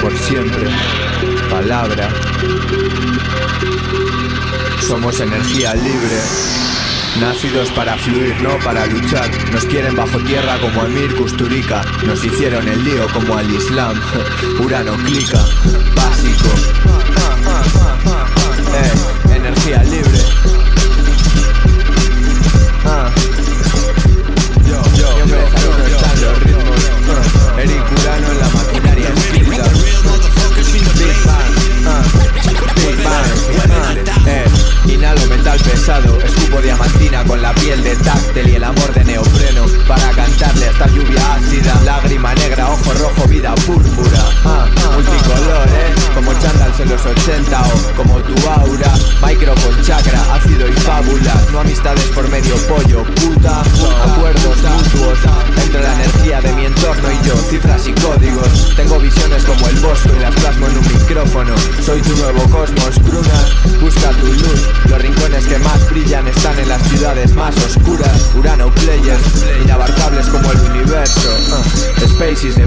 por siempre, palabra. Somos energía libre. Nacidos para fluir, no para luchar. Nos quieren bajo tierra como Emir Kusturica. Nos hicieron el lío como al Islam. Urano clica, básico. Los rincones que más brillan están en las ciudades más oscuras. Urano players, inabarcables como el universo. Uh, Spaces de